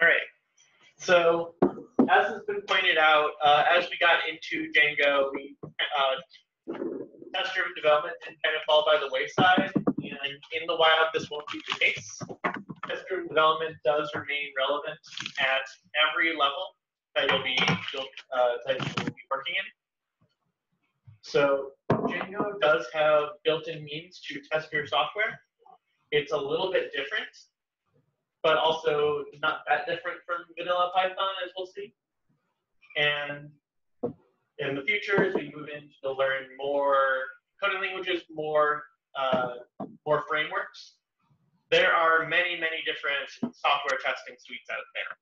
All right. So, as has been pointed out, uh, as we got into Django, we uh, test-driven development and kind of fall by the wayside. And in the wild, this won't be the case. Test-driven development does remain relevant at every level that you'll be you'll, uh, that you'll be working in. So Django does have built-in means to test your software. It's a little bit different, but also not that different from vanilla Python, as we'll see. And in the future, as we move in to learn more coding languages, more uh, more frameworks, there are many, many different software testing suites out there.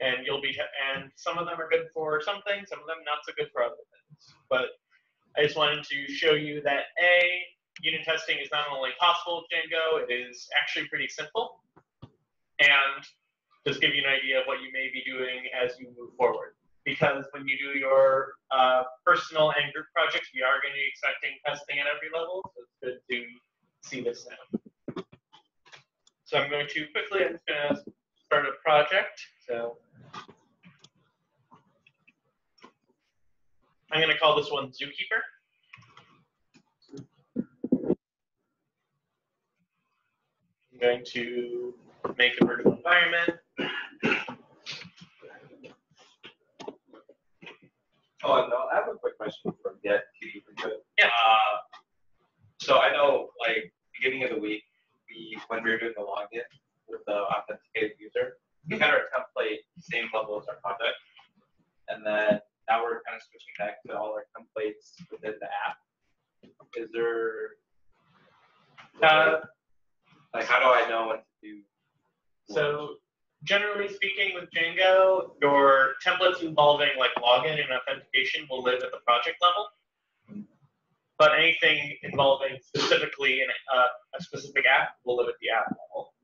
And you'll be, and some of them are good for some things, some of them not so good for other things. But I just wanted to show you that A, unit testing is not only possible with Django, it is actually pretty simple. And just give you an idea of what you may be doing as you move forward. Because when you do your uh, personal and group projects, we are going to be expecting testing at every level, so it's good to see this now. So I'm going to quickly, I'm going to start a project. So I'm going to call this one Zookeeper. I'm going to make a virtual environment. Oh, no, I have a quick question for Get Yeah. Uh, so I know, like, beginning of the week, we when we were doing the login with the authenticated user, we had our template same level as our project, and then now we're kind of switching back to all our templates within the app. Is there Uh, like how do I know what to do? So generally speaking with Django, your templates involving like login and authentication will live at the project level. But anything involving specifically in uh, a specific app will live at the app level.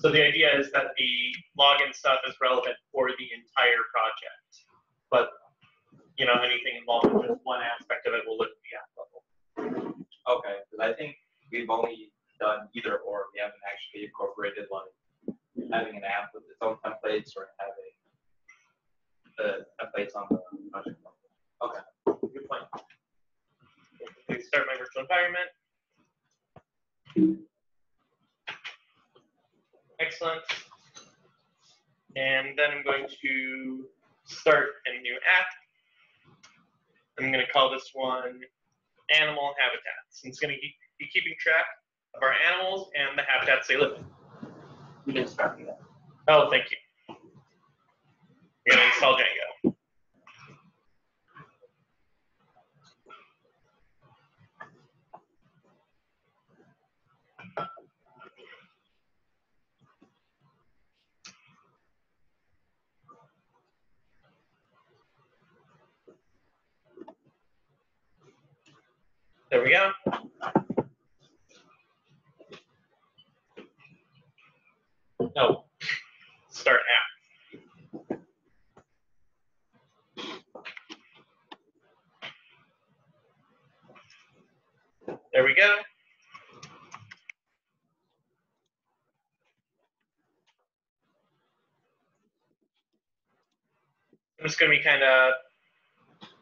So the idea is that the login stuff is relevant for the entire project. But you know, anything involving just one aspect of it will live at the app level. Okay, because I think we've only done either or. We haven't actually incorporated like having an app with its own templates or having the templates on the project level. Okay. Good point. Okay, start my virtual environment. Excellent. And then I'm going to start a new app. I'm going to call this one Animal Habitats. And it's going to be keeping track of our animals and the habitats they live in. We didn't start that. Oh, thank you. We're going to install Django. There we go. No, start app. There we go. I'm just going to be kind of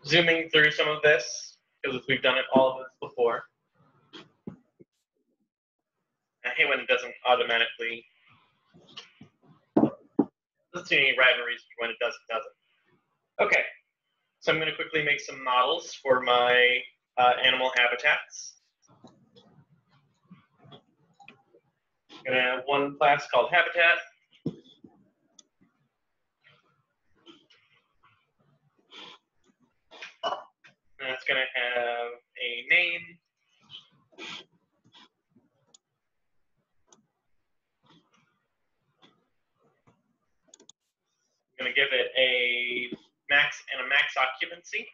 zooming through some of this because we've done it all of this before. I hate when it doesn't automatically Let's see any rhyme or reason when it does, it doesn't. Okay, so I'm going to quickly make some models for my uh, animal habitats. I'm going to have one class called habitat. And it's going to have a name. I'm going to give it a max and a max occupancy.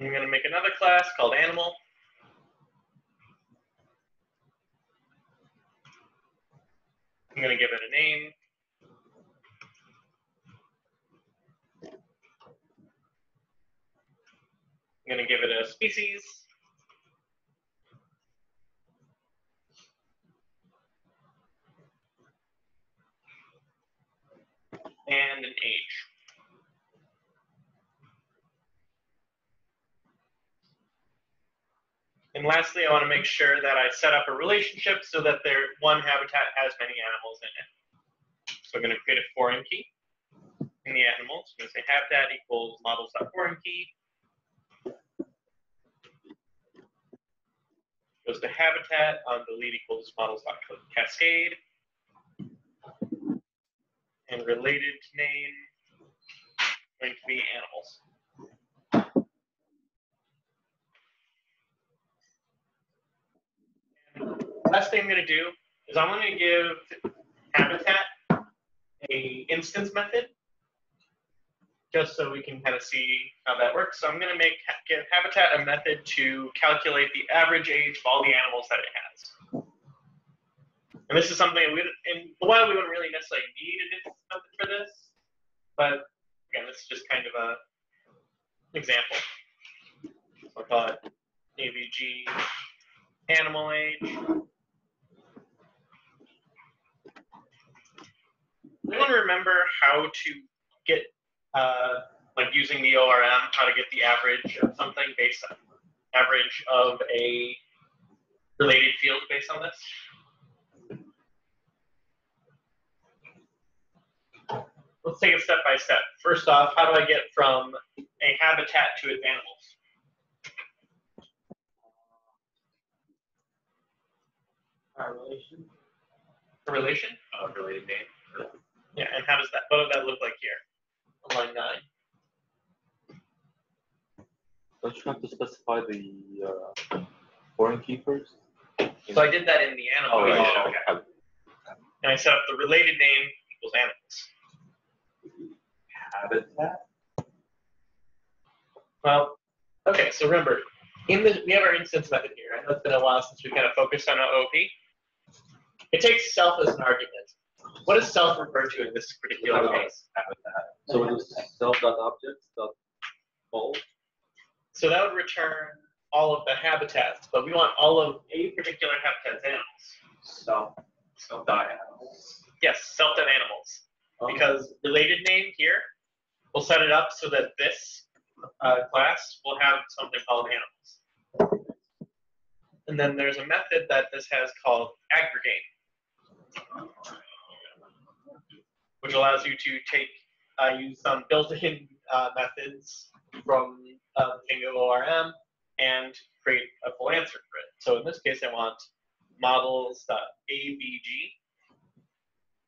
I'm going to make another class called animal. I'm going to give it a name. I'm going to give it a species. And an age. And lastly, I want to make sure that I set up a relationship so that their one habitat has many animals in it. So I'm going to create a foreign key in the animals. I'm going to say habitat equals models.foreign key. Goes to habitat um, on delete equals models.cascade. And related name going to be animals. Last thing I'm going to do is I'm going to give Habitat a instance method, just so we can kind of see how that works. So I'm going to make give Habitat a method to calculate the average age of all the animals that it has. And this is something we in the wild we wouldn't really necessarily need an instance method for this, but again, this is just kind of a example. So I'll call it AVG animal age. Anyone remember how to get, uh, like using the ORM, how to get the average of something based on average of a related field based on this? Let's take it step by step. First off, how do I get from a habitat to its animals? Our relation. A relation? Related name. Yeah, and how does that, what does that look like here? On line nine. Don't you have to specify the uh, foreign key first? So I did that in the animal. Oh, right. okay. And I set up the related name equals animals. Habitat. Well, okay, so remember, in the, we have our instance method here. I know it's been a while since we kind of focused on OOP. It takes self as an argument. What does self refer to in this particular case? So it is self dot objects dot all. So that would return all of the habitats, but we want all of a particular habitat's animals. Self. Self dot animals. Yes, self animals. because related name here, we'll set it up so that this uh, class will have something called animals. And then there's a method that this has called aggregate, which allows you to take, uh, use some built-in uh, methods from uh, Django ORM and create a full answer for it. So in this case, I want models.avg.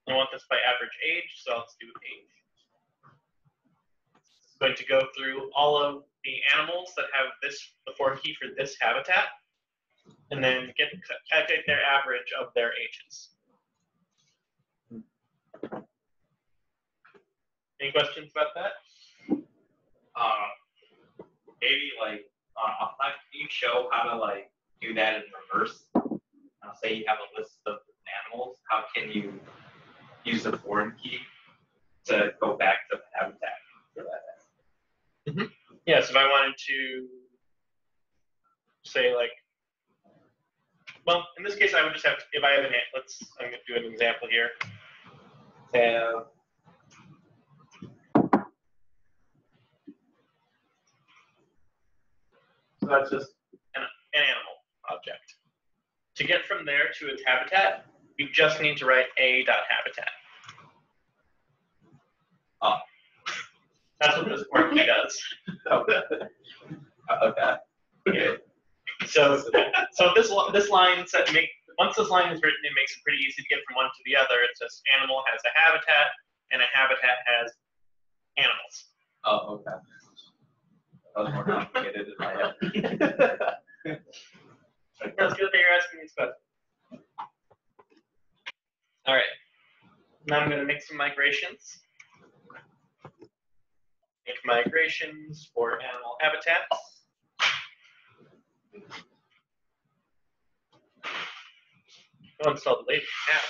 I want this by average age, so let's do age. It's going to go through all of the animals that have this, the foreign key for this habitat, and then get calculate their average of their ages. Any questions about that? Uh, maybe like uh, offline, can you show how to like do that in reverse? Say you have a list of animals, how can you use the foreign key to go back to the habitat for that? Yes, if I wanted to say like, well, in this case, I would just have, if I have an, let's, I'm gonna do an example here. Have. That's just an, an animal object. To get from there to its habitat, you just need to write a dot habitat. Oh. That's what this foreign does. Uh, okay. Okay. So, so this this line set make once this line is written, it makes it pretty easy to get from one to the other. It's just animal has a habitat, and a habitat has animals. Oh, okay. That was more complicated in my head. That's good that you're asking these questions. All right. Now I'm going to make some migrations. Make migrations for animal habitats. Go install the latest app.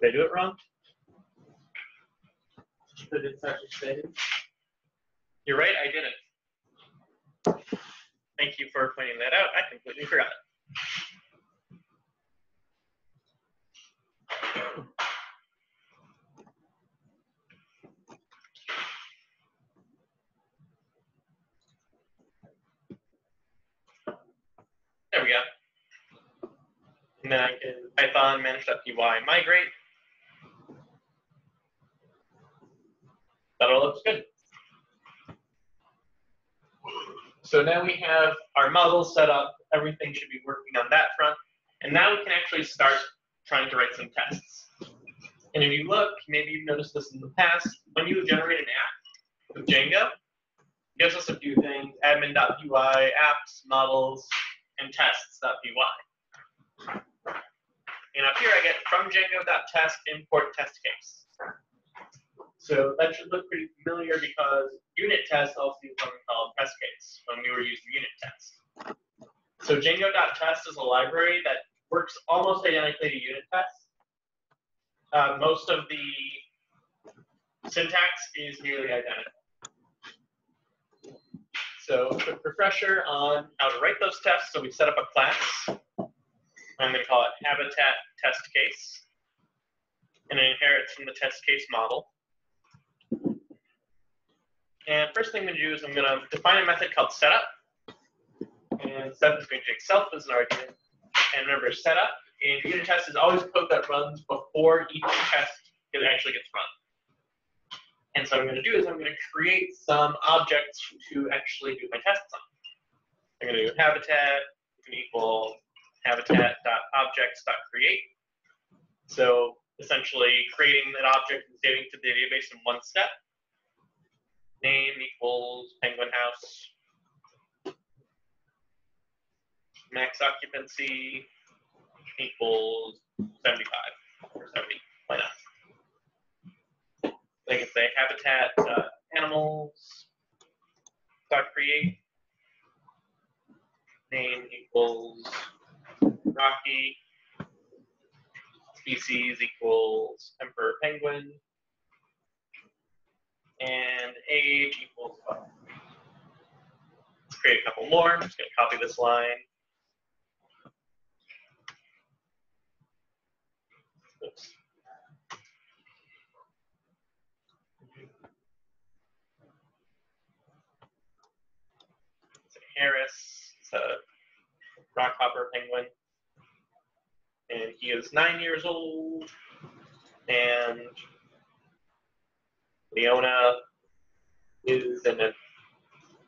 Did I do it wrong? Put it in such a. You're right, I didn't. Thank you for pointing that out. I completely forgot. There we go. And then I can Python manage.py migrate. That all looks good. So now we have our model set up. Everything should be working on that front. And now we can actually start trying to write some tests. And if you look, maybe you've noticed this in the past, when you generate an app with Django, it gives us a few things, admin.py, apps, models, and tests.py. And up here I get from Django.test import test case. So that should look pretty familiar because unit test also something called test case when we were using unit test. So Django.test is a library that works almost identically to unit test. Uh, most of the syntax is nearly identical. So quick refresher on how to write those tests. So we set up a class. I'm going to call it habitat test case. And it inherits from the test case model. And first thing I'm going to do is I'm going to define a method called setup. And setup is going to take self as an argument. And remember, setup in unit test is always code that runs before each test it actually gets run. And so I'm going to do is I'm going to create some objects to actually do my tests on. I'm going to do habitat can equal habitat.objects.create. So essentially creating that object and saving to the database in one step. Name equals penguin house. Max occupancy equals 75 or 70. Why not? They can say habitat uh, animals dot create name equals Rocky species equals emperor penguin and age equals 12. Let's create a couple more. I'm just going to copy this line. Oops. It's a Harris. It's a rockhopper penguin. And he is nine years old. And Leona is an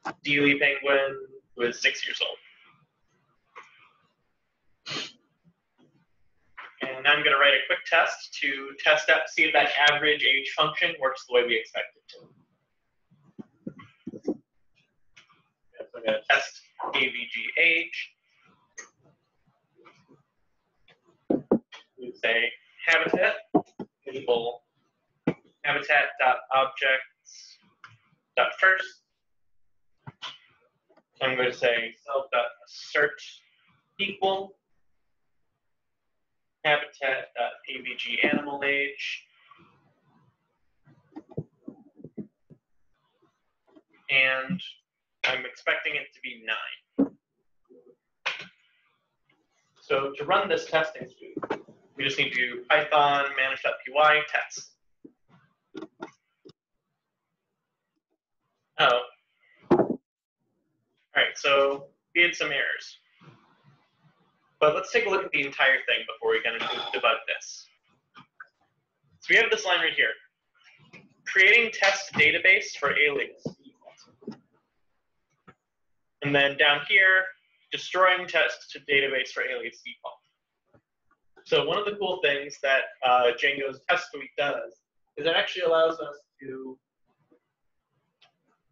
Adelie penguin who is six years old. And I'm going to write a quick test to test out, see if that average age function works the way we expect it to. So I'm going to test AVG age. We say habitat equal habitat dot objects dot first. So I'm going to say self dot assert equal habitat animal age and I'm expecting it to be nine. So to run this testing we just need to do python manage.py test. Oh. All right, so we had some errors. But let's take a look at the entire thing before we kind of debug this. So we have this line right here. Creating test database for alias. And then down here, destroying test to database for alias default. So one of the cool things that uh, Django's test suite does is it actually allows us to,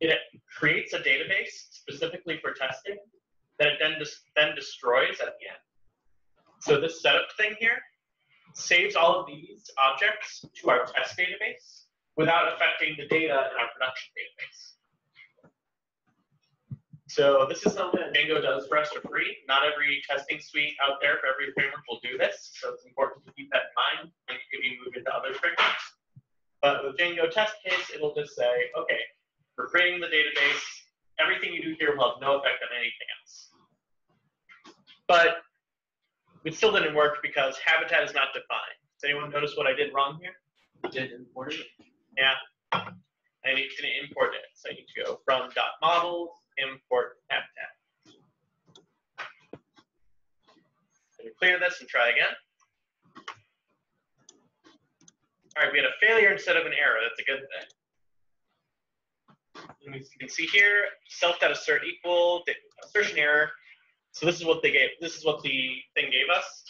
it creates a database specifically for testing that it then, then destroys at the end. So this setup thing here saves all of these objects to our test database without affecting the data in our production database. So this is something that Django does for us for free. Not every testing suite out there for every framework will do this, so it's important to keep that in mind when you move into other frameworks. But with Django test case, it'll just say, okay, we're creating the database. Everything you do here will have no effect on anything else. but it still didn't work because habitat is not defined. Does anyone notice what I did wrong here? Did import it? Yeah. I need to import it. So I need to go from dot models, import habitat. Let me clear this and try again. All right, we had a failure instead of an error. That's a good thing. And you can see here, self.assert equal, assertion error. So this is what they gave, this is what the thing gave us.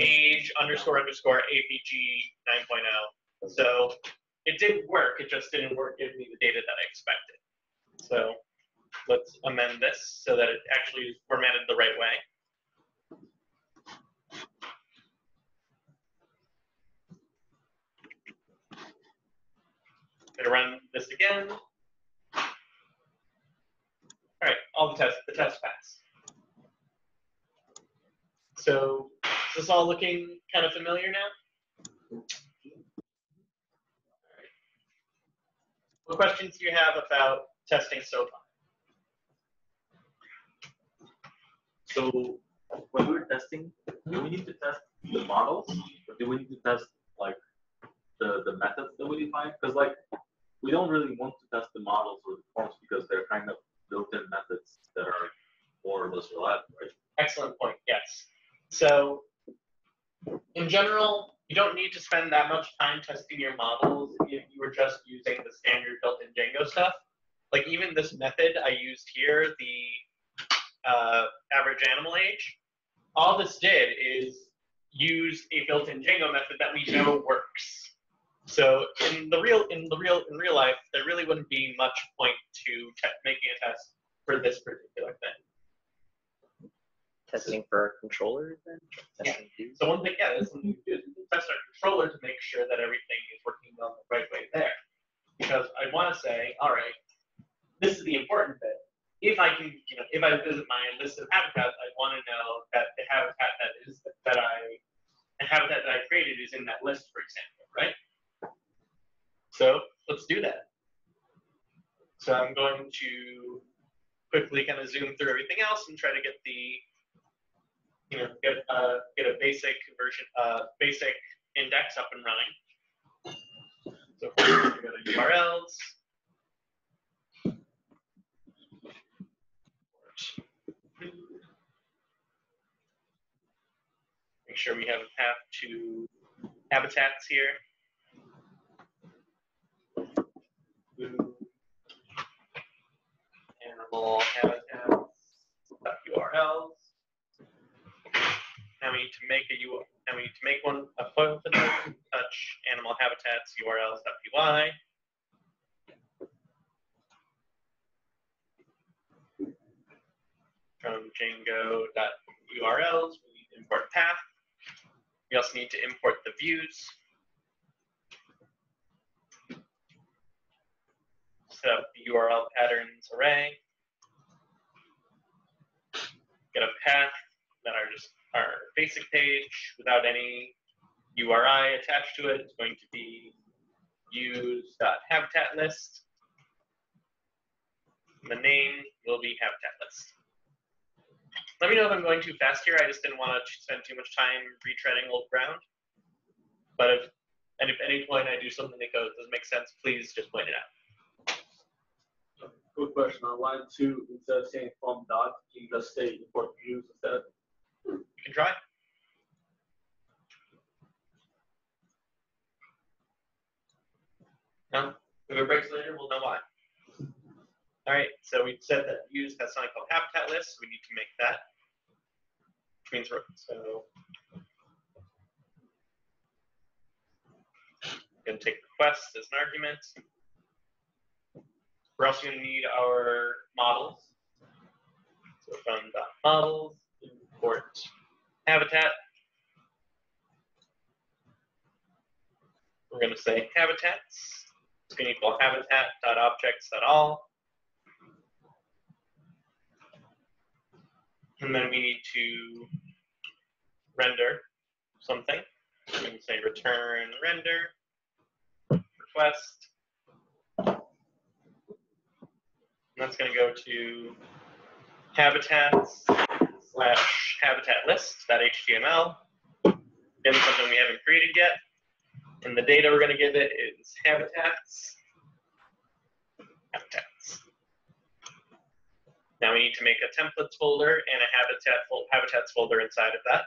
Age underscore underscore avg 9.0. So it did work, it just didn't work, give me the data that I expected. So let's amend this so that it actually is formatted the right way. Gonna run this again. All right, all the tests, the tests pass. So is this all looking kind of familiar now? What questions do you have about testing so far? So when we're testing, do we need to test the models or do we need to test like the, the methods that we define? Because like we don't really want to test the models or the forms because they're kind of built-in methods that are more or less reliable, right? Excellent point, yes. So in general, you don't need to spend that much time testing your models if you were just using the standard built-in Django stuff. Like even this method I used here, the uh, average animal age, all this did is use a built-in Django method that we know works. So in the real in the real in real life, there really wouldn't be much point to te- making a test for this particular thing. Testing for controllers then? Yeah. So one thing, yeah, this one you do is can test our controller to make sure that everything is working on the right way there. Because I want to say, all right, this is the important bit. If I can, you know, if I visit my list of habitats, I want to know that the habitat that is that I, the habitat that I created is in that list, for example, right? So let's do that. So I'm going to quickly kind of zoom through everything else and try to get the you know, get uh, get a basic version, uh, basic index up and running. So first we go to URLs. Make sure we have a path to habitats here. Food, Animal habitats, URLs. Now we need to make a U. Now we need to make one a file for that. Animal habitats URLs.py. From Django.urls, we need to import path. We also need to import the views. Set up the URL patterns array. Get a path that are just our basic page without any URI attached to it. It's going to be views.habitat list. The name will be habitat list. Let me know if I'm going too fast here. I just didn't want to spend too much time retreading old ground. But if, and if any point I do something that goes doesn't make sense, please just point it out. Good question. On line two, instead of saying from dot, can you just say import views instead? You can try. No? If it breaks later, we'll know why. All right, so we said that use has something called habitat list. So we need to make that. Which means we're, so. Gonna take requests as an argument. We're also gonna need our models. So from models, import habitat. We're going to say habitats. It's going to equal habitat.objects.all. And then we need to render something. We can say return render request. And that's going to go to habitats slash habitat list dot HTML. Something we haven't created yet. And the data we're going to give it is habitats. Habitats. Now we need to make a templates folder and a habitat fol- habitats folder inside of that.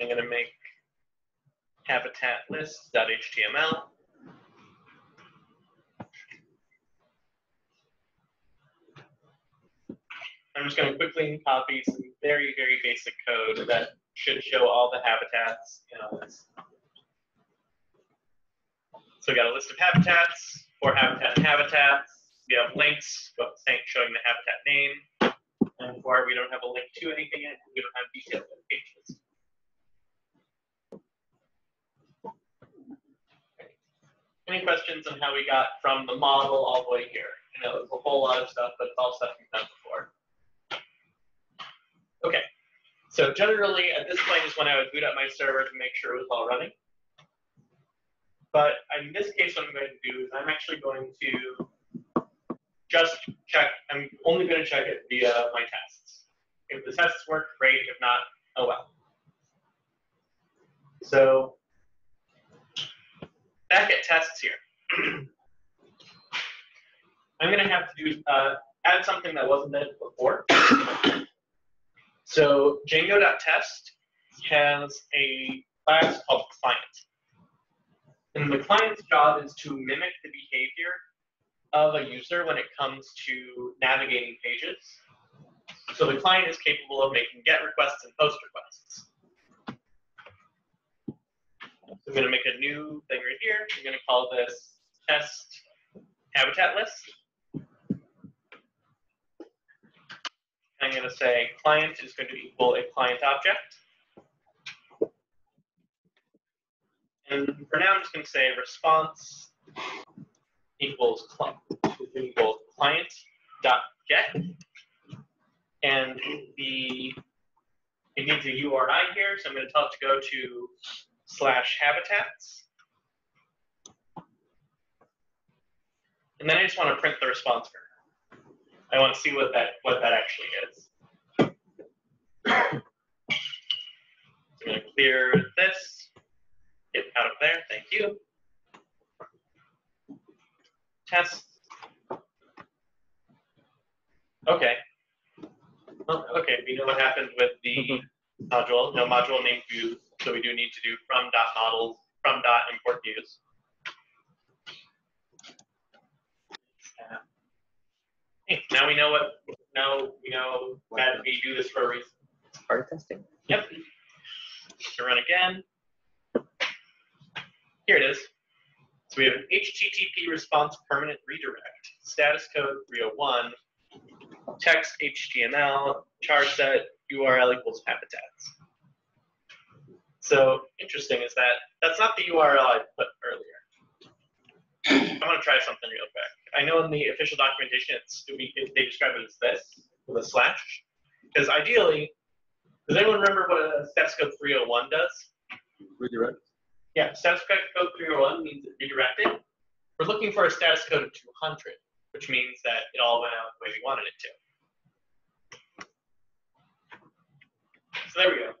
I'm going to make habitat list.html. I'm just going to quickly copy some very, very basic code that should show all the habitats in a list. So we got a list of habitats, for habitat habitats. We have links showing the habitat name. And for we don't have a link to anything yet, we don't have detailed on Any questions on how we got from the model all the way here? I know it's a whole lot of stuff, but it's all stuff we've done before. Okay, so generally at this point is when I would boot up my server to make sure it was all running. But in this case, what I'm going to do is I'm actually going to just check, I'm only going to check it via my tests. If the tests work, great. If not, oh well. So back at tests here. I'm going to have to do uh, add something that wasn't there before. so Django.test has a class called client. And the client's job is to mimic the behavior of a user when it comes to navigating pages. So the client is capable of making GET requests and POST requests. I'm going to make a new thing right here. I'm going to call this test habitat list. I'm going to say client is going to equal a client object. And for now, I'm just going to say response equals client dot get. And the it needs a URI here, so I'm going to tell it to go to slash habitats. And then I just want to print the response for her. I want to see what that what that actually is. I'm going to clear this. Get out of there. Thank you. Test. Okay. Well, okay, we know what happened with the mm-hmm. module. No module named views, so we do need to do from dot models from dot import views. Uh, Hey, now we know what. Now we know that we do this for a reason. Part of testing. Yep. To run again. Here it is. So we have an HTTP response permanent redirect, status code 301, text HTML, char set, URL equals habitats. So interesting is that that's not the URL I put earlier. I'm gonna try something real quick. I know in the official documentation it's it, they describe it as this with a slash, because ideally, does anyone remember what a status code 301 does? Redirect. Yeah, status code 301 means it redirected. We're looking for a status code of 200, which means that it all went out the way we wanted it to. So there we go.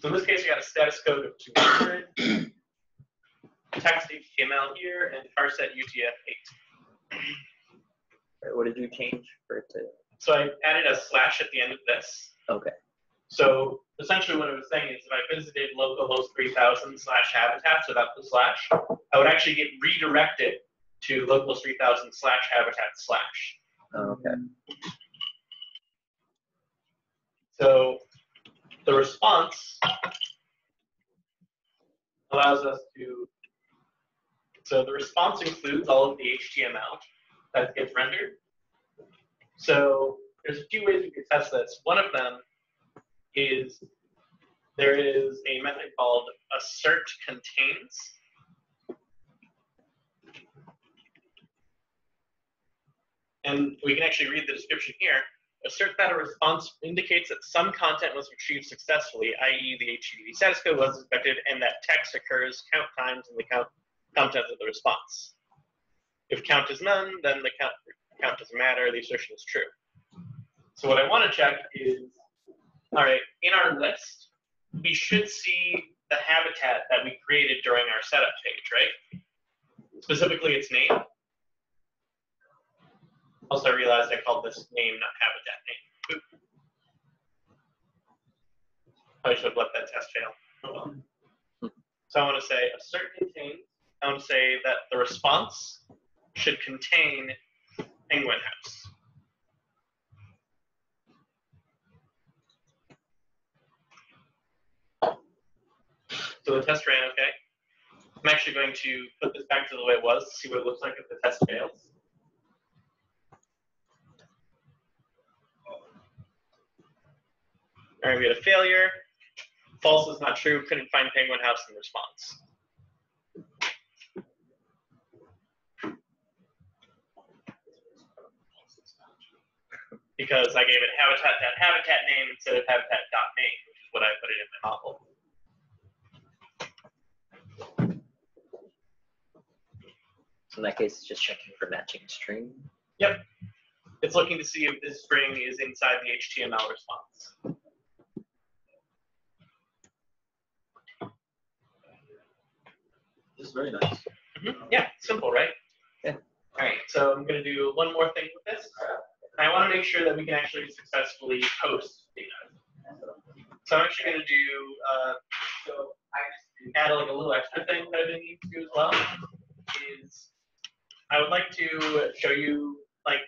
So in this case, we got a status code of 200, text HTML here, and charset UTF-8. Right, What did you change for it to? So I added a slash at the end of this. Okay. So essentially what I was saying is if I visited localhost 3000 slash habitats without the slash, I would actually get redirected to localhost 3000 slash habitat slash. Oh, okay. So the response allows us to, so the response includes all of the HTML that gets rendered. So there's a few ways we can test this. One of them is there is a method called assert contains. And we can actually read the description here. Assert that a response indicates that some content was retrieved successfully, i.e., the HTTP status code was inspected, and that text occurs count times in the count content of the response. If count is none, then the count count doesn't matter. The assertion is true. So what I want to check is, all right, in our list, we should see the habitat that we created during our setup page, right? Specifically, its name. Also, I realized I called this name not habitat name. I should have let that test fail. Oh. So I want to say assert contains. I want to say that the response should contain penguin house. So the test ran okay. I'm actually going to put this back to the way it was to see what it looks like if the test fails. All right, we had a failure. False is not true. Couldn't find penguin house in response. Because I gave it habitat habitat name instead of habitat dot name, which is what I put it in my model. So in that case, it's just checking for matching string. Yep. It's looking to see if this string is inside the HTML response. This is very nice. Mhm. Yeah, simple, right? Yeah. All right, so I'm going to do one more thing with this. I want to make sure that we can actually successfully post data. So I'm actually going to do, uh, so I just add like a little extra thing that I didn't need to do as well. Is I would like to show you, like,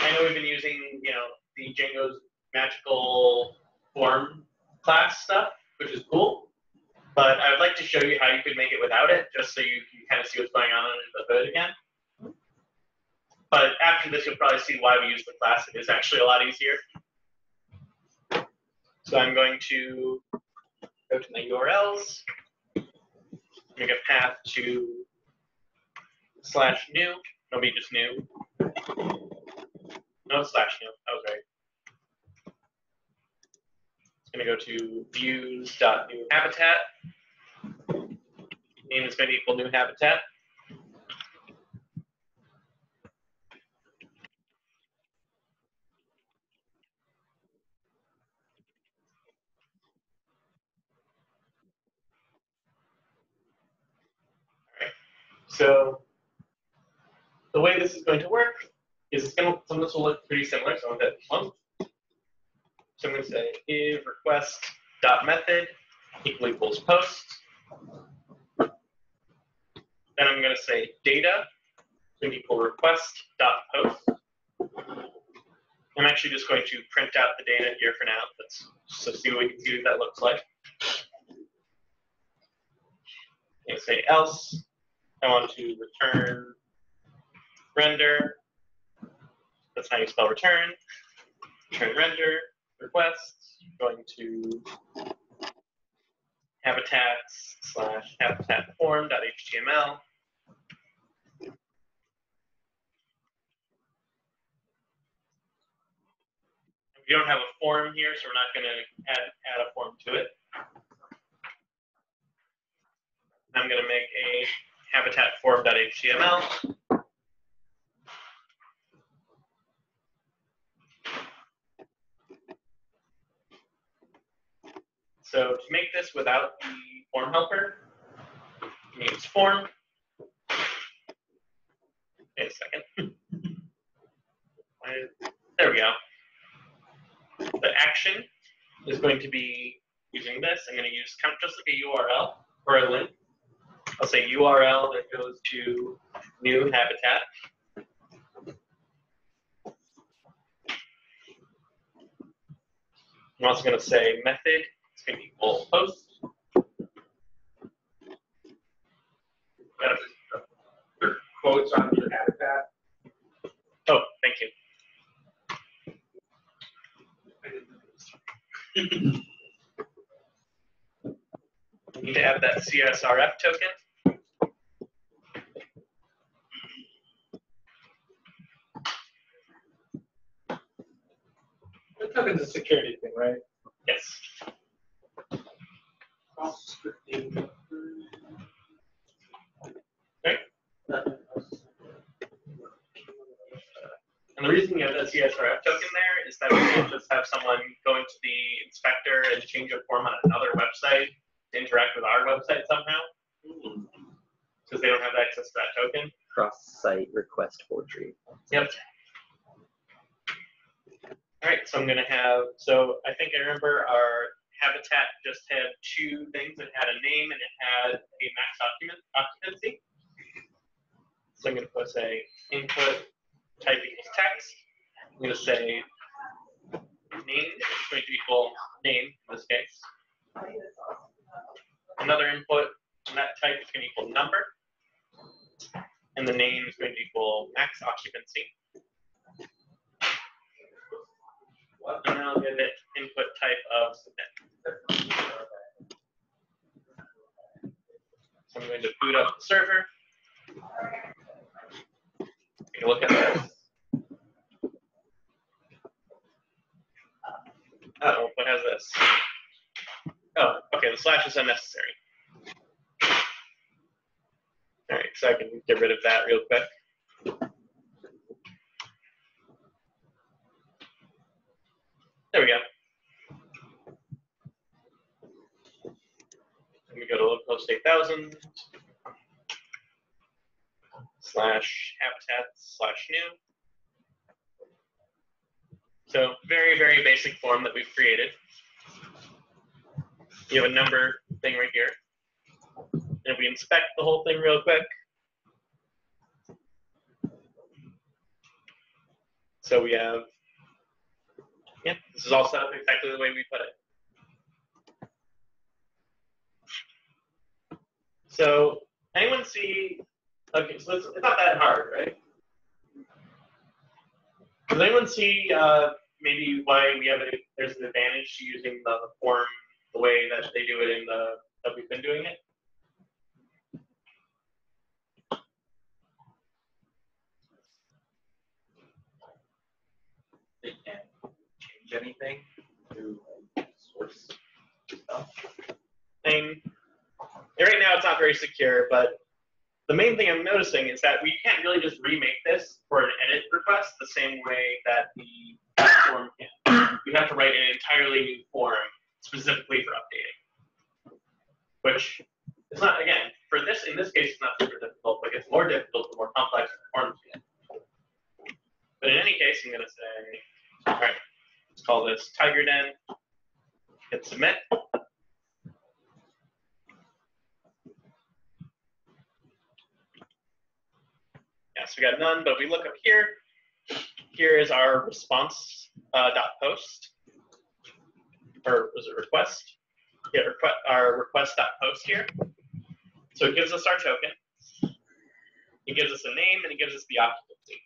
I know we've been using, you know, the Django's magical form class stuff, which is cool. But I would like to show you how you could make it without it, just so you can kind of see what's going on under the hood again. But after this, you'll probably see why we use the class. It is actually a lot easier. So I'm going to go to my URLs, make a path to slash new. It'll be just new. No slash new. Oh, Was right. It's going to go to views.new habitat. Name is going to equal new habitat. So the way this is going to work is it's going to, some of this will look pretty similar. So I'm going to. So I'm going to say if request dot method equal equals post. Then I'm going to say data equal request dot post. I'm actually just going to print out the data here for now. Let's so see what we can see what that looks like. And say else. I want to return render. That's how you spell return. Return render requests. Going to habitats slash habitat form.html. We don't have a form here, so we're not going to add, add a form to it. I'm going to make a habitat form.html. So to make this without the form helper, use form. Wait a second. There we go. The action is going to be using this. I'm going to use count just like a URL or a link. I'll say URL that goes to new habitat. I'm also going to say method Tammy will post. Their quotes on your habitat. Oh, thank you. need to add that CSRF token. That token's a security thing, right? Yep. All right, so I'm gonna have, so I think I remember our Habitat just had two things. It had a name and it had a max document occupancy. So I'm gonna put say input type equals text. I'm gonna say name is going to equal name in this case. Another input, and that type is gonna equal number. And the name is going to equal max occupancy. And then I'll give it input type of submit. So I'm going to boot up the server. A look at this. Uh, oh, what has this? Oh, okay, the slash is unnecessary. All right, so I can get rid of that real quick. There we go. Let me go to localhost 8000 slash new. So very, very basic form that we've created. You have a number thing right here. And if we inspect the whole thing real quick. So we have yeah, this is all set up exactly the way we put it. So, anyone see? Okay, so it's, it's not that hard, right? Does anyone see uh, maybe why we have a, there's an advantage to using the form the way that they do it in the that we've been doing it? They can't change anything to source stuff. thing. And right now, it's not very secure, but the main thing I'm noticing is that we can't really just remake this for an edit request the same way that the form can. We have to write an entirely new form specifically for updating, which is not, again, for this, in this case, it's not super difficult, but it's more difficult the more complex the forms get. But in any case, I'm going to say, all right, let's call this Tiger Den, hit submit. Yes, we got none, but if we look up here, here is our response uh, dot post, or was it request? Yeah, request, our request dot post here. So it gives us our token. It gives us a name and it gives us the occupancy.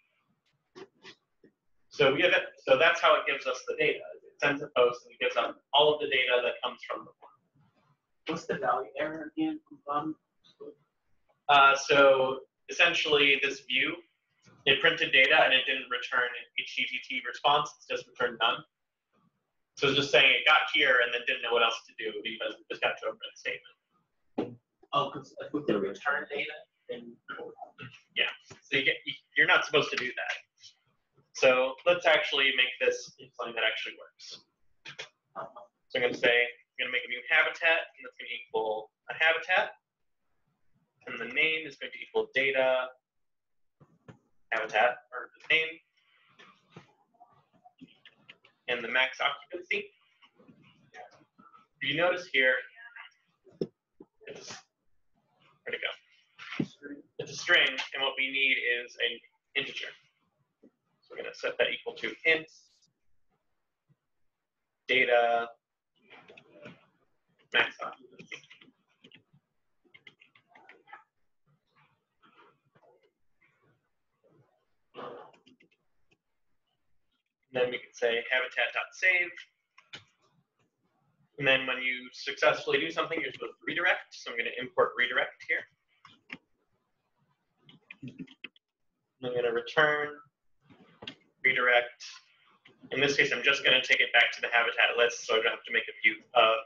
So we have it. So that's how it gives us the data. It sends a post and it gives us all of the data that comes from the form. What's the value error again? Um, Uh, so essentially, this view, it printed data and it didn't return an HTTP response. It's just returned none. So it's just saying it got here and then didn't know what else to do because it just got to a print statement. oh, because with the return data, then yeah. So you get, you- you're not supposed to do that. So let's actually make this something that actually works. So I'm going to say, I'm going to make a new habitat, and that's going to equal a habitat. And the name is going to equal data habitat, or the name. And the max occupancy. You notice here, it's, where'd it go? It's a string, and what we need is an integer. So we're going to set that equal to int data max occupancy. And then we can say habitat.save. And then when you successfully do something, you're supposed to redirect. So I'm going to import redirect here. I'm going to return redirect In this case, I'm just going to take it back to the habitat list, so I don't have to make a view, uh,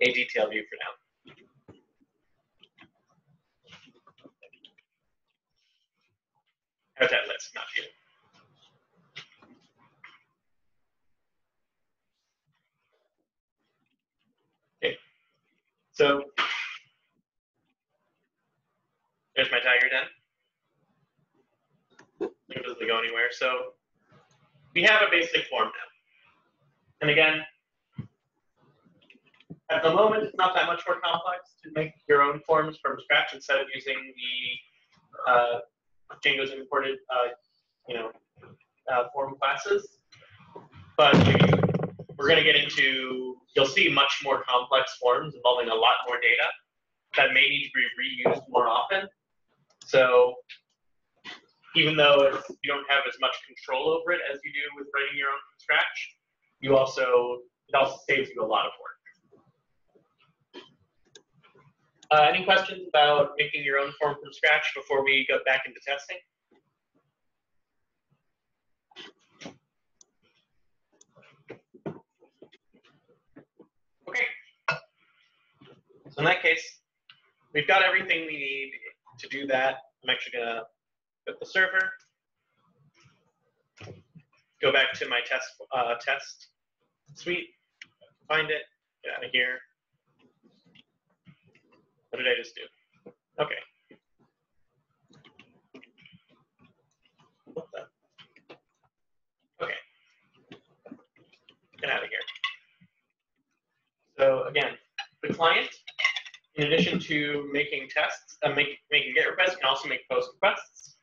a detail view for now. Habitat list, not view. So there's my tiger den. It doesn't go anywhere. So we have a basic form now. And again, at the moment, it's not that much more complex to make your own forms from scratch instead of using the uh, Django's imported, uh, you know, uh, form classes. But we're going to get into, you'll see much more complex forms involving a lot more data that may need to be reused more often. So even though you don't have as much control over it as you do with writing your own from scratch, you also it also saves you a lot of work. Uh, any questions about making your own form from scratch before we go back into testing? Okay. So in that case, we've got everything we need to do that. I'm actually gonna put the server, go back to my test uh, test suite, find it, get out of here. What did I just do? Okay. What the? Okay. Get out of here. So again, the client, in addition to making tests, uh, make, making get requests, you can also make post requests.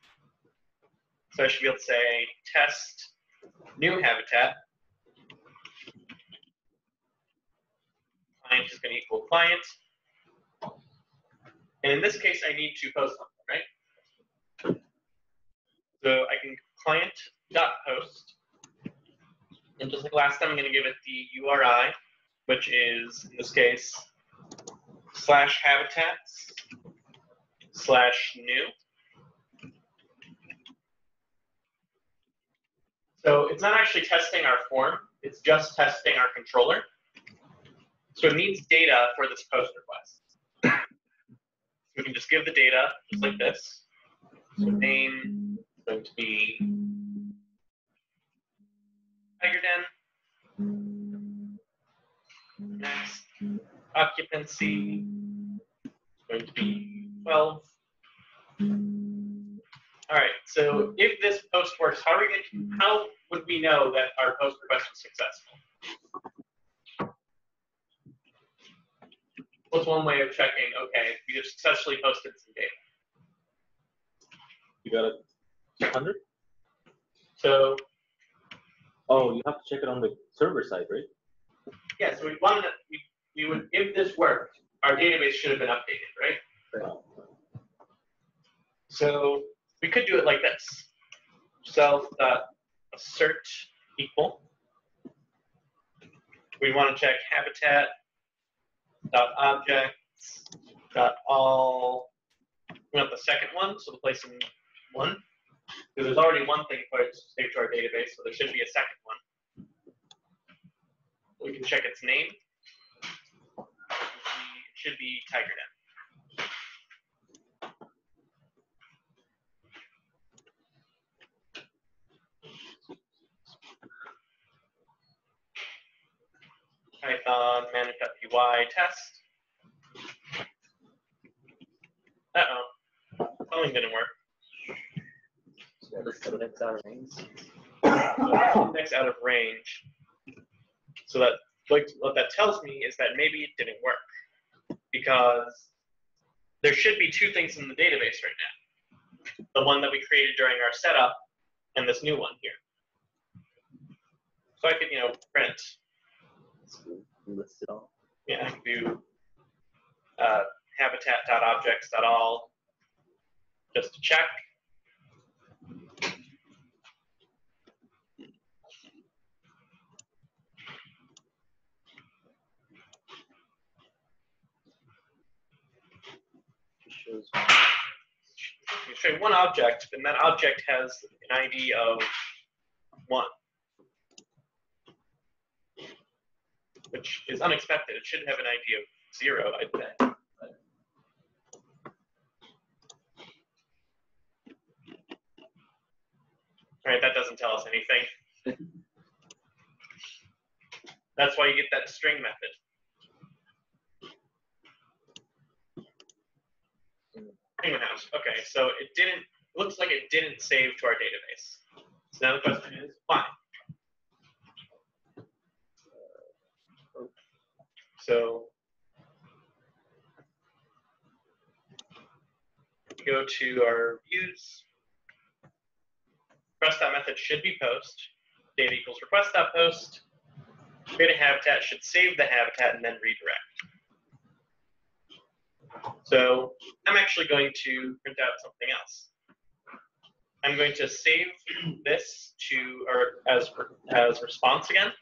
So I should be able to say test new habitat. Client is going to equal client. And in this case, I need to post something, right? So I can client dot post. And just like last time, I'm going to give it the URI, which is, in this case, slash habitats slash new. So it's not actually testing our form, it's just testing our controller. So it needs data for this post request. We can just give the data, just like this. So name is going to be Tiger Den. Next, occupancy is going to be 12. All right, so if this post works, how are we going to, how would we know that our post request was successful? What's one way of checking, okay, we have successfully posted some data? You got it. Hundred? So, Oh, you have to check it on the server side, right? yeah, so we wanted, to- we, we would, if this worked, our database should have been updated, right? So we could do it like this. Self dot equal. We want to check habitat dot objects dot all. We want the second one, so the place in one. Because there's already one thing saved to our database, so there should be a second one. We can check its name. Should be Tiger Den. Python manage.py test. Uh-oh. Something didn't work. List of out of range. Index out of range. So that like what that tells me is that maybe it didn't work. Because there should be two things in the database right now. The one that we created during our setup and this new one here. So I could, you know, print List it all. Yeah, do uh, habitat.objects.all just to check. Shows You show one object, and that object has an ID of one. which is unexpected. It should have an ID of zero, I'd think. All right, that doesn't tell us anything. That's why you get that string method. Okay, so it didn't. Looks like it didn't save to our database. So now the question is why. So go to our views. Request that method should be post. Data equals request that post. Create a habitat should save the habitat and then redirect. So I'm actually going to print out something else. I'm going to save this to or as as response again.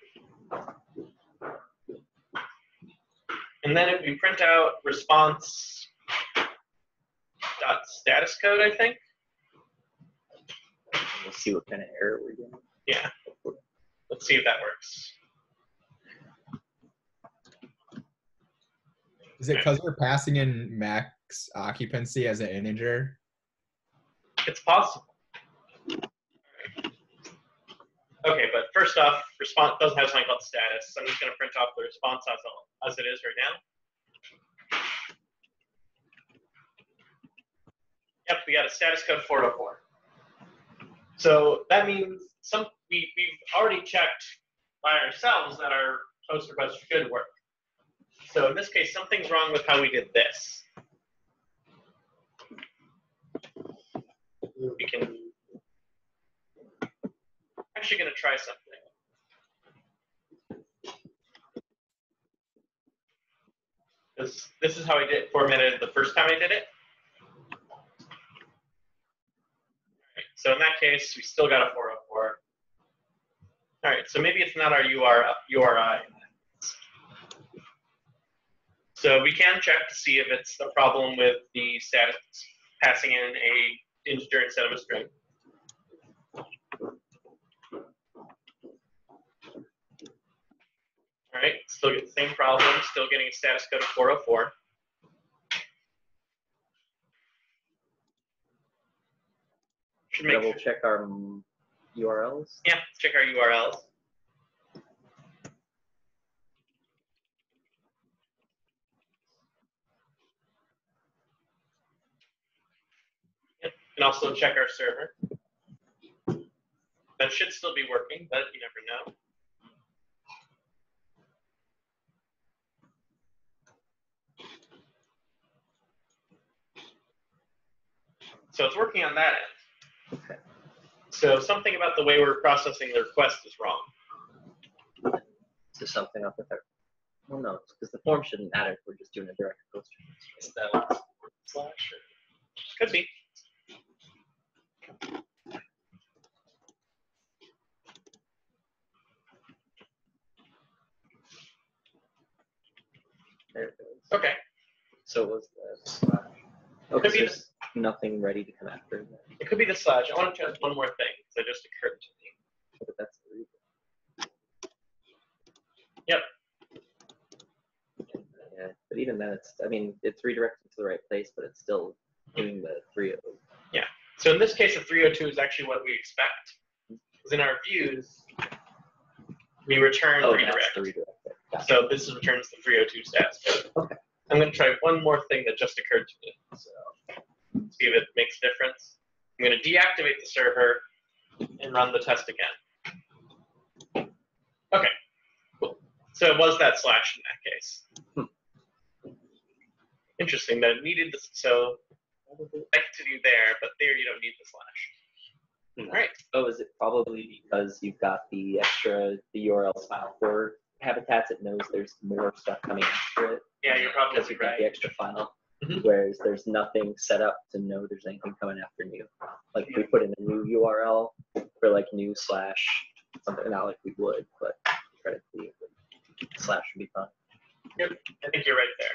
And then if we print out response dot status code, I think. We'll see what kind of error we're getting. Yeah. Let's see if that works. Is it because we're passing in max occupancy as an integer? It's possible. Okay, but first off, response doesn't have something called status. So I'm just going to print off the response as, as it is right now. Yep, we got a status code 404. So that means some we, we've already checked by ourselves that our post request should work. So in this case, something's wrong with how we did this. We can actually going to try something. This, this is how I did formatted the first time I did it. So in that case, we still got a 404. All right, so maybe it's not our UR, URI. So we can check to see if it's a problem with the status passing in a integer instead of a string. All right, still get the same problem, still getting a status code of 404. Should Double check our URLs. yeah, check our URLs. Yep, And also check our server. That should still be working, but you never know. So it's working on that end. Okay. So something about the way we're processing the request is wrong. So something up with our. Well, no, because the form shouldn't matter if we're just doing a direct post. Is that slash? Or? Could be. There it goes. Okay. So it was the slash. Oh, Could be there's nothing ready to come after that. It could be the slash. I want to check one more thing that just occurred to me. But that's the reason. Yep. Yeah, but even then, it's. I mean, it's redirected to the right place, but it's still doing the three of them. So in this case, the 302 is actually what we expect. Because in our views, we return Oh, redirect. redirect. Gotcha. So this is returns the 302 status code. Okay. I'm going to try one more thing that just occurred to me. So see if it makes a difference. I'm going to deactivate the server and run the test again. Okay, cool. So it was that slash in that case. Hmm. Interesting that it needed this. So connect to there, but there you don't need the slash. Hmm. All right. Oh, is it probably because you've got the extra the URL file for habitats? It knows there's more stuff coming after it Yeah, you're probably because you got right. the extra file. Mhm. Whereas there's nothing set up to know there's anything coming after new. Like we put in a new URL for like new slash something, not like we would, but to see slash would be fine. Yep. I think you're right there.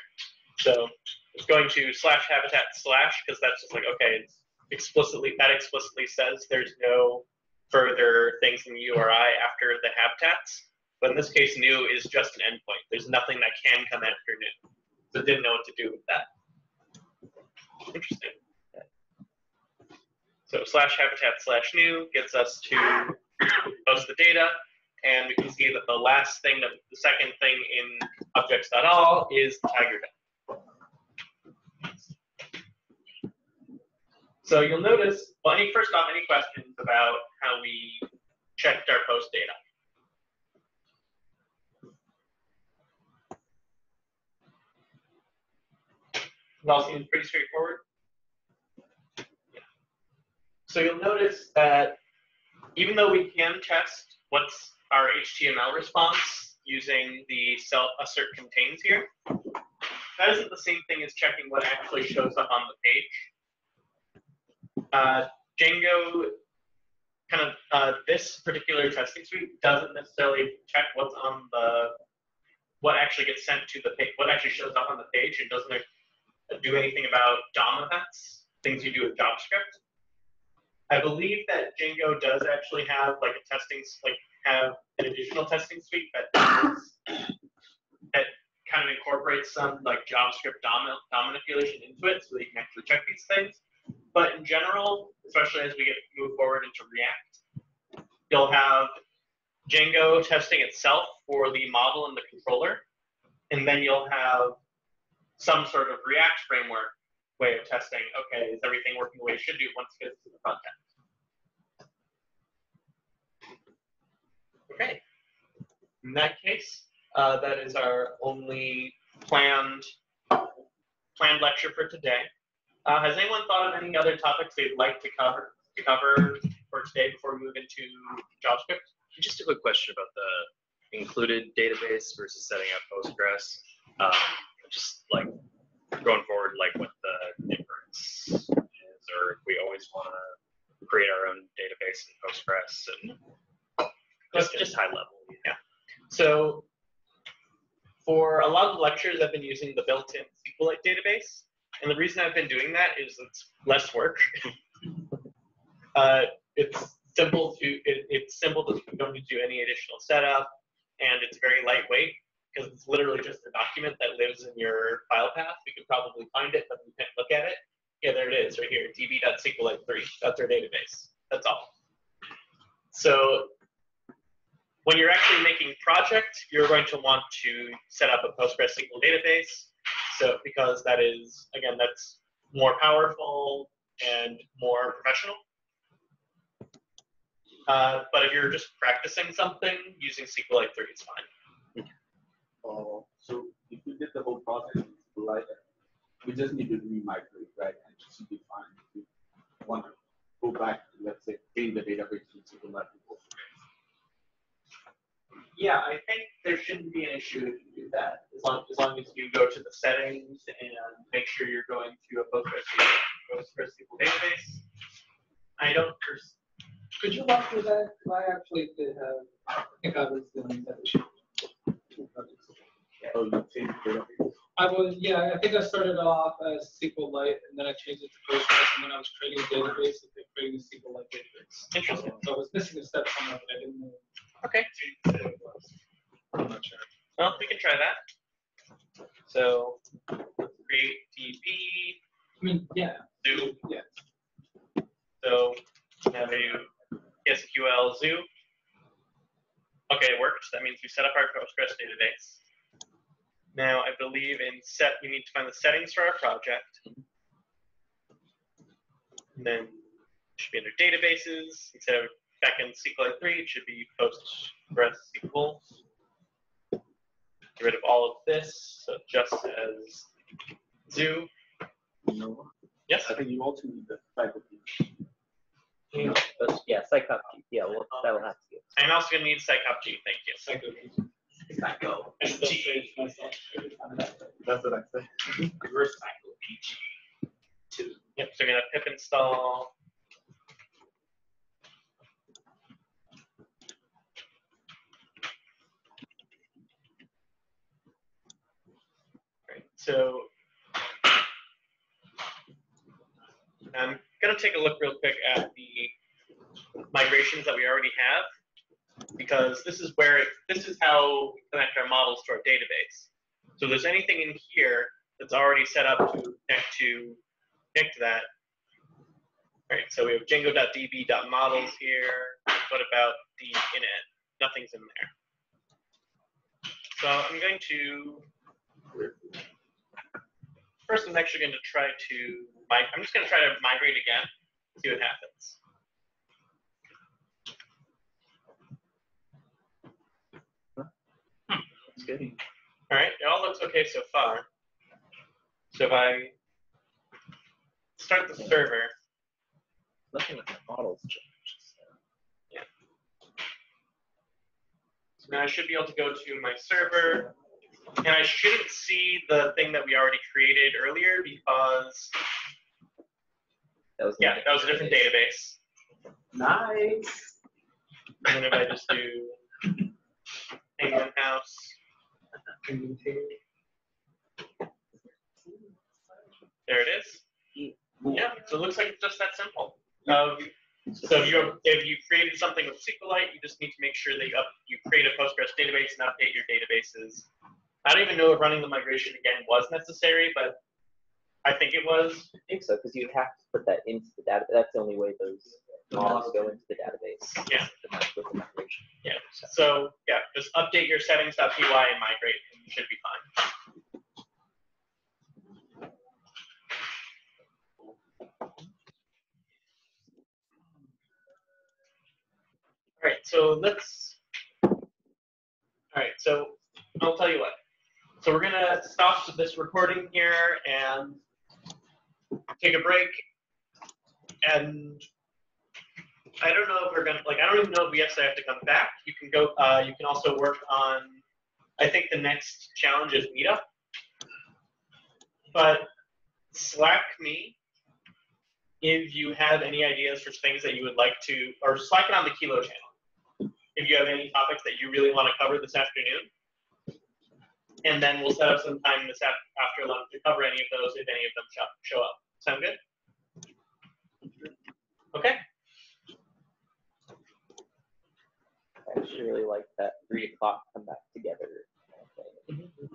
So it's going to slash habitat slash because that's just like okay, it's explicitly that explicitly says there's no further things in the URI after the habitats, But in this case, new is just an endpoint. There's nothing that can come after new. So didn't know what to do with that. Interesting. So slash habitat slash new gets us to post the data, and we can see that the last thing, the second thing in objects.all is the tiger dot. So you'll notice, well, any, first off, any questions about how we checked our post data? It all seems pretty straightforward. So you'll notice that even though we can test what's our HTML response using the self assert contains here, that isn't the same thing as checking what actually shows up on the page. Uh, Django, kind of uh, this particular testing suite doesn't necessarily check what's on the what actually gets sent to the page, what actually shows up on the page, and doesn't do anything about DOM events, things you do with JavaScript. I believe that Django does actually have like a testing, like have an additional testing suite that that kind of incorporates some like JavaScript DOM, manipulation into it, so that you can actually check these things. But in general, especially as we get move forward into React, you'll have Django testing itself for the model and the controller, and then you'll have some sort of React framework way of testing, okay, is everything working the way it should do once it gets to the front end? Okay. In that case, uh, that is our only planned planned lecture for today. Uh, has anyone thought of any other topics they'd like to cover to cover for today before we move into JavaScript? Just a quick question about the included database versus setting up Postgres. Um, just like going forward, like what the difference is, or if we always want to create our own database in Postgres and just, just high level. Yeah. So for a lot of the lectures, I've been using the built-in SQLite database. And the reason I've been doing that is it's less work. uh, it's simple to it, it's simple to you don't need to do any additional setup, and it's very lightweight because it's literally just a document that lives in your file path. We could probably find it, but we can't look at it. Yeah, there it is, right here, db.sqlite3. That's our database. That's all. So when you're actually making project, you're going to want to set up a PostgreSQL database. So because that is, again, that's more powerful and more professional. Uh, but if you're just practicing something, using SQLite 3 is fine. Uh, so if we did the whole process, like, we just need to remigrate, right? And it should be fine. If we want to go back let's say, clean the database to SQLite. Yeah, I think there shouldn't be an issue if you do that, as long, as long as you go to the settings and make sure you're going to a PostgreSQL PostgreSQL database. I don't, Could you walk through that? I actually did have, I think I was doing that. Oh, you change the. I was, yeah, I think I started off as SQLite and then I changed it to Postgres and then I was creating a database and then creating a SQLite database. Interesting. So I was missing a step somewhere, but I didn't know. Okay. what it was. I'm not sure. Well, we can try that. So create DB, I mean, yeah, zoo. yeah. So have a SQL zoo. Okay, it worked. That means we set up our Postgres database. Now, I believe in set, we need to find the settings for our project. And then it should be under databases. Instead of back in SQLite 3, it should be PostgreSQL. Get rid of all of this, so just as zoo. No, Yes? I think you also need the faculty. Mm, but yeah, Psychop, yeah, well, that will have to get. I'm also going to need psycopg, thank you. Psycho. Psycho. I still change myself every time. That's the next thing. Reverse cycle PG. Two. Yep, so we're going to pip install. Right, so I'm going to take a look real quick at the migrations that we already have. Because this is where this is how we connect our models to our database. So if there's anything in here that's already set up to connect to connect to that. All right, so we have django.db.models here. What about the init? Nothing's in there. So I'm going to first. I'm actually going to try to. I'm just going to try to migrate again. See what happens. It's good. All right, it all looks okay so far. So if I start the server, Nothing with the models changed. so. so now I should be able to go to my server, and I shouldn't see the thing that we already created earlier because That was yeah, that was a different database. Nice. And then if I just do Penguin House, there it is. Yeah, so it looks like it's just that simple. Um, so if you if you created something with SQLite, you just need to make sure that you up you create a Postgres database and update your databases. I don't even know if running the migration again was necessary, but I think it was. I think so, because you have to put that into the data. That's the only way those models go into the database. Yeah. With the migration. Yeah. So yeah, just update your settings.py and migrate, and you should be fine. All right, so let's. All right, so I'll tell you what. So we're gonna stop this recording here and take a break. And I don't know if we're gonna like. I don't even know if we actually have to come back. You can go. Uh, you can also work on. I think the next challenge is meetup. But Slack me if you have any ideas for things that you would like to, or Slack it on the Kilo channel. If you have any topics that you really want to cover this afternoon, and then we'll set up some time this af- after lunch to cover any of those if any of them show up. Sound good? Okay. I really like that three o'clock come back together. Kind of mm-hmm.